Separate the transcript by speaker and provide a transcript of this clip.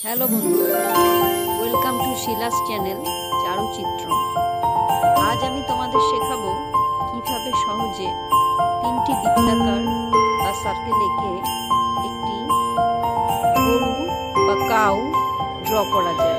Speaker 1: Hello বন্ধুরা welcome to শিলাস channel চারুচিত্র আজ আমি তোমাদের শেখাবো কীভাবে সহজে তিনটি বৃত্তাকার বা সার্কেল এঁকে একটি গরু বা কাউ ড্র করা যায়।